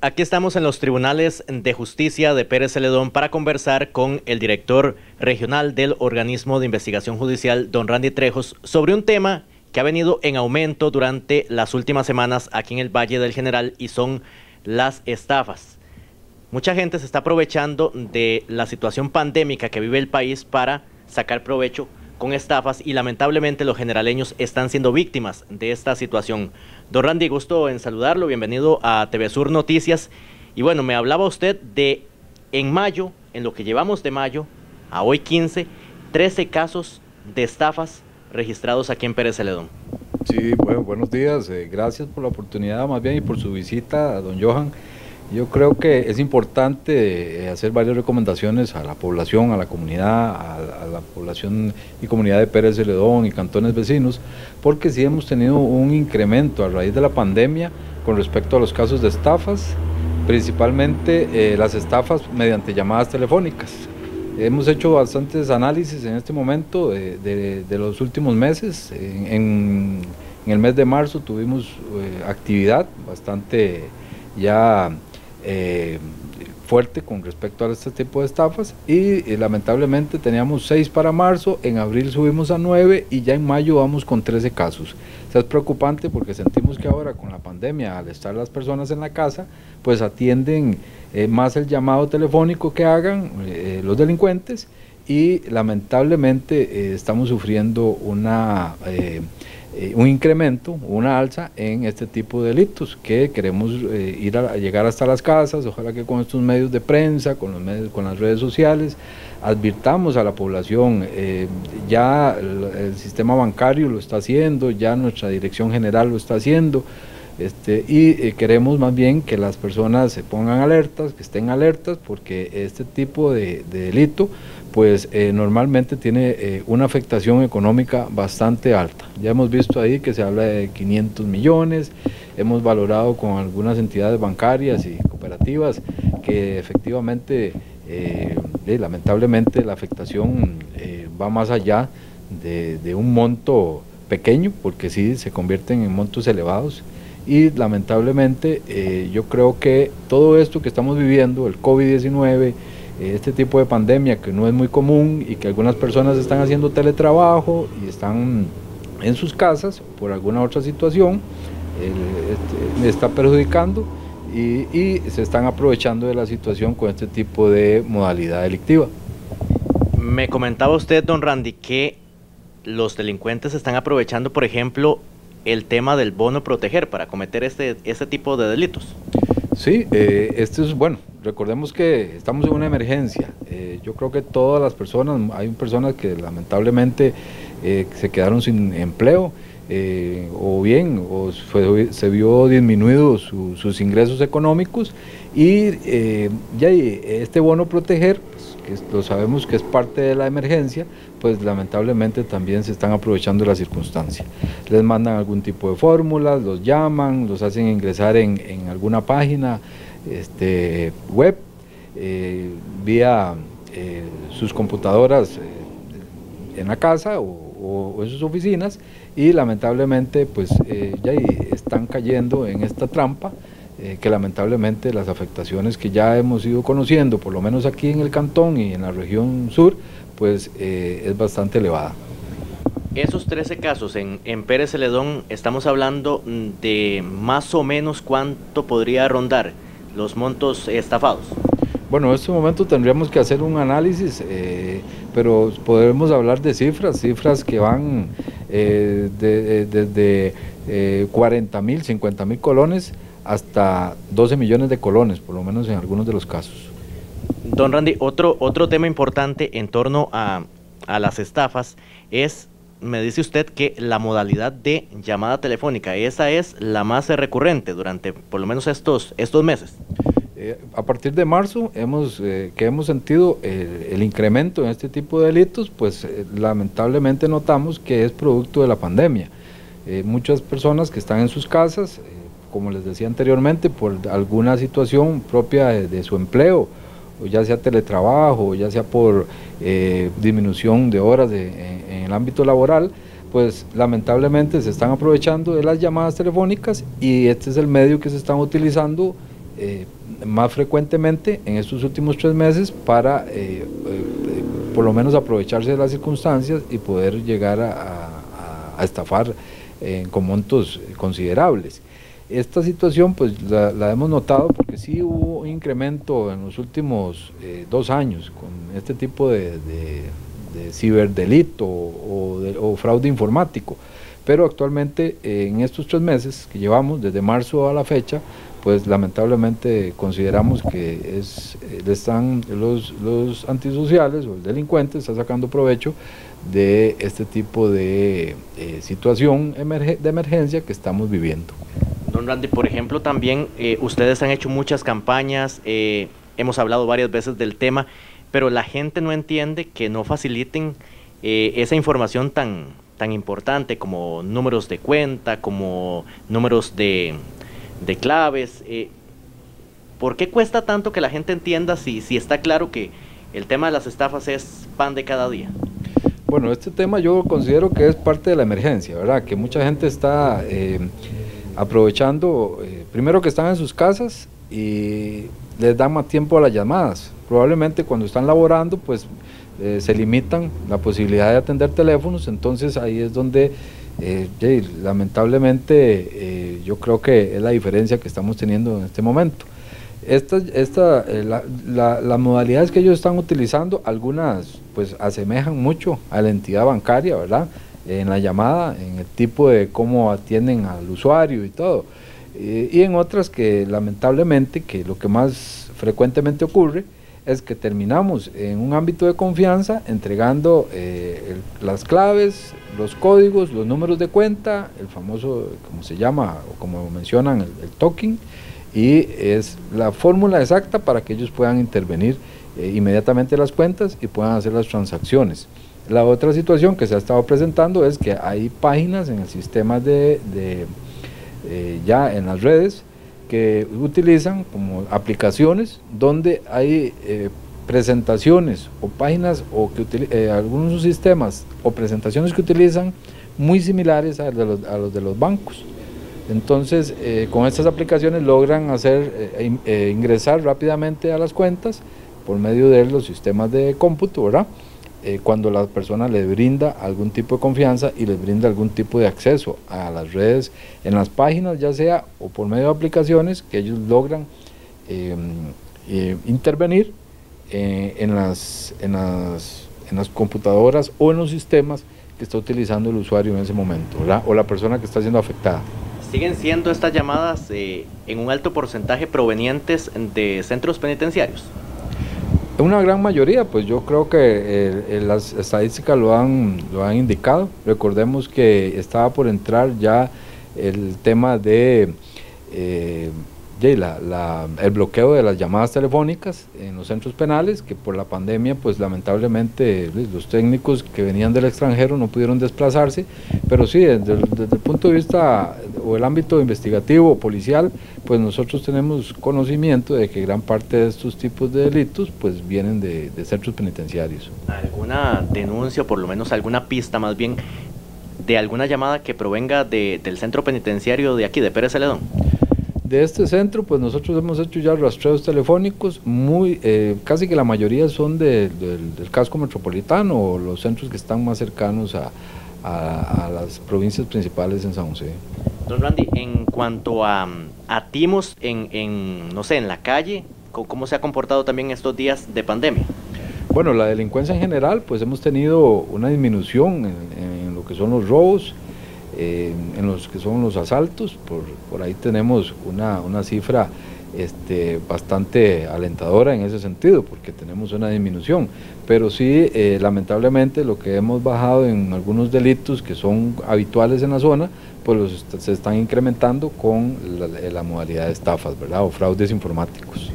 Aquí estamos en los tribunales de justicia de Pérez Celedón para conversar con el director regional del organismo de investigación judicial, don Randy Trejos, sobre un tema que ha venido en aumento durante las últimas semanas aquí en el Valle del General y son las estafas. Mucha gente se está aprovechando de la situación pandémica que vive el país para sacar provecho con estafas y lamentablemente los generaleños están siendo víctimas de esta situación. Don Randy, gusto en saludarlo, bienvenido a TV Sur Noticias. Y bueno, me hablaba usted de en mayo, en lo que llevamos de mayo a hoy 15, 13 casos de estafas registrados aquí en Pérez Celedón. Sí, bueno, buenos días, eh, gracias por la oportunidad más bien y por su visita don Johan. Yo creo que es importante eh, hacer varias recomendaciones a la población, a la comunidad, a, la población y comunidad de Pérez Celedón y cantones vecinos, porque sí hemos tenido un incremento a raíz de la pandemia con respecto a los casos de estafas, principalmente eh, las estafas mediante llamadas telefónicas. Hemos hecho bastantes análisis en este momento de, los últimos meses. En, el mes de marzo tuvimos eh, actividad bastante ya eh, fuerte con respecto a este tipo de estafas y, eh, lamentablemente teníamos 6 para marzo, en abril subimos a 9 y ya en mayo vamos con 13 casos. Esto es preocupante porque sentimos que ahora con la pandemia, al estar las personas en la casa, pues atienden eh, más el llamado telefónico que hagan los delincuentes y lamentablemente estamos sufriendo una eh, un incremento, una alza en este tipo de delitos que queremos eh, ir a, llegar hasta las casas, ojalá que con estos medios de prensa, con los medios, con las redes sociales, advirtamos a la población, eh, ya el, sistema bancario lo está haciendo, ya nuestra dirección general lo está haciendo, este, y queremos más bien que las personas se pongan alertas, que estén alertas, porque este tipo de delito pues eh, normalmente tiene eh, una afectación económica bastante alta. Ya hemos visto ahí que se habla de 500 millones, hemos valorado con algunas entidades bancarias y cooperativas que efectivamente, eh, lamentablemente la afectación va más allá de, un monto pequeño, porque sí se convierten en montos elevados. Y lamentablemente yo creo que todo esto que estamos viviendo, el COVID-19, este tipo de pandemia que no es muy común y que algunas personas están haciendo teletrabajo y están en sus casas por alguna otra situación, este, está perjudicando y, y, se están aprovechando de la situación con este tipo de modalidad delictiva. Me comentaba usted, don Randy, que los delincuentes están aprovechando, por ejemplo, el tema del bono proteger para cometer este, este tipo de delitos. Sí, eh, esto es bueno. Recordemos que estamos en una emergencia. Eh, yo creo que todas las personas, hay personas que lamentablemente eh, se quedaron sin empleo o bien o se vio disminuido sus ingresos económicos y ya este bono proteger lo sabemos que es parte de la emergencia, pues lamentablemente también se están aprovechando la circunstancia. Les mandan algún tipo de fórmulas, los llaman, los hacen ingresar en, alguna página este, web, eh, vía eh, sus computadoras eh, en la casa o, o, en sus oficinas y lamentablemente pues ya están cayendo en esta trampa eh, que lamentablemente las afectaciones que ya hemos ido conociendo, por lo menos aquí en el cantón y en la región sur, pues eh, es bastante elevada. Esos 13 casos en, en Pérez Celedón, estamos hablando de más o menos cuánto podría rondar los montos estafados. Bueno, en este momento tendríamos que hacer un análisis, eh, pero podemos hablar de cifras, cifras que van desde 40 mil, 50 mil colones hasta 12 millones de colones, por lo menos en algunos de los casos. Don Randy, otro, otro tema importante en torno a, las estafas es, me dice usted que la modalidad de llamada telefónica, esa es la más recurrente durante por lo menos estos, estos meses. Eh, a partir de marzo hemos, eh, que hemos sentido el, incremento en este tipo de delitos, pues eh, lamentablemente notamos que es producto de la pandemia. muchas personas que están en sus casas, como les decía anteriormente, por alguna situación propia de, su empleo, ya sea teletrabajo, ya sea por eh, disminución de horas en, el ámbito laboral, pues lamentablemente se están aprovechando de las llamadas telefónicas y este es el medio que se están utilizando eh, más frecuentemente en estos últimos tres meses para eh, por lo menos aprovecharse de las circunstancias y poder llegar a, estafar con montos considerables. Esta situación pues la, hemos notado porque sí hubo un incremento en los últimos dos años con este tipo de, ciberdelito o fraude informático pero actualmente en estos tres meses que llevamos, desde marzo a la fecha, pues lamentablemente consideramos que es, eh, están los, antisociales o el delincuente está sacando provecho de este tipo de eh, situación de emergencia que estamos viviendo. Don Randy, por ejemplo, también eh, ustedes han hecho muchas campañas, hemos hablado varias veces del tema, pero la gente no entiende que no faciliten esa información tan, tan importante como números de cuenta, como números de, claves. Eh, ¿Por qué cuesta tanto que la gente entienda si, si está claro que el tema de las estafas es pan de cada día? Bueno, este tema yo considero que es parte de la emergencia, ¿verdad? Que mucha gente está eh, aprovechando, eh, primero que están en sus casas y les da más tiempo a las llamadas. Probablemente cuando están laborando, pues eh, se limitan la posibilidad de atender teléfonos, entonces ahí es donde eh, lamentablemente yo creo que es la diferencia que estamos teniendo en este momento. Esta, esta, las modalidades que ellos están utilizando, algunas pues asemejan mucho a la entidad bancaria, ¿verdad? En la llamada, en el tipo de cómo atienden al usuario y todo. y en otras que lamentablemente, que lo que más frecuentemente ocurre, es que terminamos en un ámbito de confianza entregando eh, las claves, los códigos, los números de cuenta, el famoso, como se llama, o como mencionan, el, token, y es la fórmula exacta para que ellos puedan intervenir eh, inmediatamente las cuentas y puedan hacer las transacciones. La otra situación que se ha estado presentando es que hay páginas en el sistema de, eh, ya en las redes que utilizan como aplicaciones donde hay eh, presentaciones o páginas o que eh, algunos sistemas o presentaciones que utilizan muy similares a, los, de los bancos. Entonces, eh, con estas aplicaciones logran hacer ingresar rápidamente a las cuentas por medio de los sistemas de cómputo, ¿verdad? Eh, cuando la persona le brinda algún tipo de confianza y les brinda algún tipo de acceso a las redes, en las páginas ya sea o por medio de aplicaciones que ellos logran em, eh, intervenir eh, en, las, en, las, en las computadoras o en los sistemas que está utilizando el usuario en ese momento o la persona que está siendo afectada. ¿Siguen siendo estas llamadas en un alto porcentaje provenientes de centros penitenciarios? Una gran mayoría, pues yo creo que eh, las estadísticas lo han, lo han indicado. Recordemos que estaba por entrar ya el tema de eh, el bloqueo de las llamadas telefónicas en los centros penales, que por la pandemia, pues lamentablemente los técnicos que venían del extranjero no pudieron desplazarse, pero sí, desde, el punto de vista o el ámbito investigativo o policial, pues nosotros tenemos conocimiento de que gran parte de estos tipos de delitos pues vienen de, centros penitenciarios. ¿Alguna denuncia o por lo menos alguna pista más bien de alguna llamada que provenga del centro penitenciario de aquí, de Pérez Celedón? de este centro, pues nosotros hemos hecho ya rastreos telefónicos, muy eh, casi que la mayoría son del casco metropolitano o los centros que están más cercanos a, las provincias principales en San José. Don Randy, en cuanto a, a timos en, no sé, en la calle, ¿cómo se ha comportado también estos días de pandemia? Bueno, la delincuencia en general, pues hemos tenido una disminución en lo que son los robos, eh, en los que son los asaltos, por, por ahí tenemos una, una cifra este, bastante alentadora en ese sentido, porque tenemos una disminución. Pero sí, eh, lamentablemente, lo que hemos bajado en algunos delitos que son habituales en la zona, pues se están incrementando con la, la modalidad de estafas, ¿verdad? O fraudes informáticos.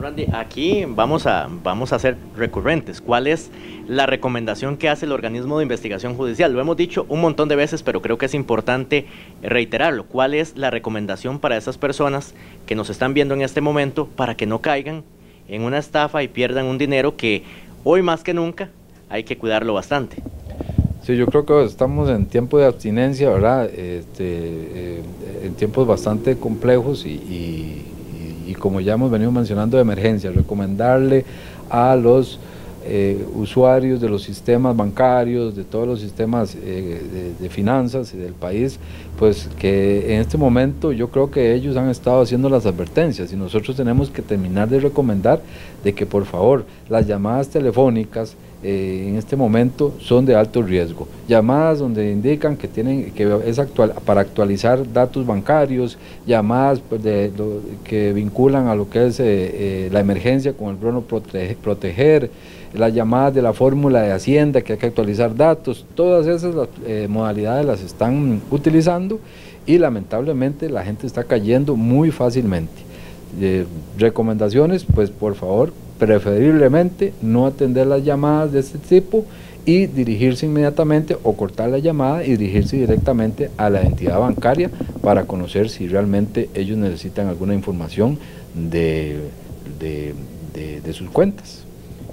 Randy, aquí vamos a, vamos a ser recurrentes. ¿Cuál es la recomendación que hace el organismo de investigación judicial? Lo hemos dicho un montón de veces, pero creo que es importante reiterarlo. ¿Cuál es la recomendación para esas personas que nos están viendo en este momento para que no caigan en una estafa y pierdan un dinero que hoy más que nunca hay que cuidarlo bastante? Sí, yo creo que estamos en tiempo de abstinencia, ¿verdad? Este, eh, en tiempos bastante complejos y y como ya hemos venido mencionando de emergencia, recomendarle a los eh, usuarios de los sistemas bancarios, de todos los sistemas eh, de, finanzas y del país, pues que en este momento yo creo que ellos han estado haciendo las advertencias y nosotros tenemos que terminar de recomendar de que por favor las llamadas telefónicas eh, en este momento son de alto riesgo. Llamadas donde indican que tienen que es actual para actualizar datos bancarios, llamadas pues, que vinculan a lo que es la emergencia con el bono proteger las llamadas de la fórmula de Hacienda, que hay que actualizar datos, todas esas eh, modalidades las están utilizando y lamentablemente la gente está cayendo muy fácilmente. Eh, recomendaciones, pues por favor, preferiblemente no atender las llamadas de este tipo y dirigirse inmediatamente o cortar la llamada y dirigirse directamente a la entidad bancaria para conocer si realmente ellos necesitan alguna información de, de sus cuentas.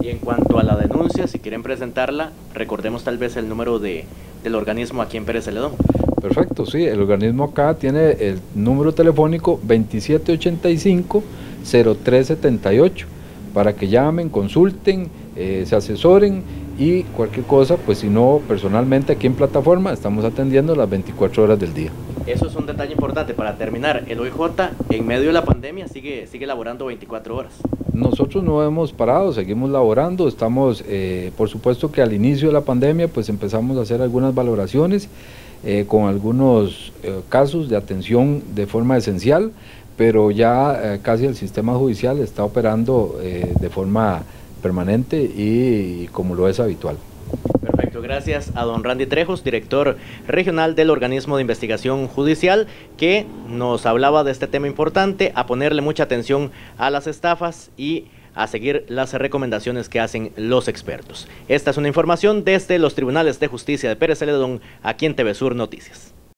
Y en cuanto a la denuncia, si quieren presentarla, recordemos tal vez el número de, del organismo aquí en Pérez Celedón. Perfecto, sí, el organismo acá tiene el número telefónico 2785-0378 para que llamen, consulten, eh, se asesoren y cualquier cosa, pues si no, personalmente aquí en plataforma estamos atendiendo las 24 horas del día. Eso es un detalle importante para terminar. El OIJ en medio de la pandemia sigue, sigue laborando 24 horas. Nosotros no hemos parado, seguimos laborando, estamos, eh, por supuesto que al inicio de la pandemia pues empezamos a hacer algunas valoraciones eh, con algunos eh, casos de atención de forma esencial, pero ya casi el sistema judicial está operando de forma permanente y como lo es habitual. Perfecto, gracias a don Randy Trejos, director regional del organismo de investigación judicial, que nos hablaba de este tema importante, a ponerle mucha atención a las estafas y a seguir las recomendaciones que hacen los expertos. Esta es una información desde los tribunales de justicia de Pérez Celedón, aquí en TV Sur Noticias.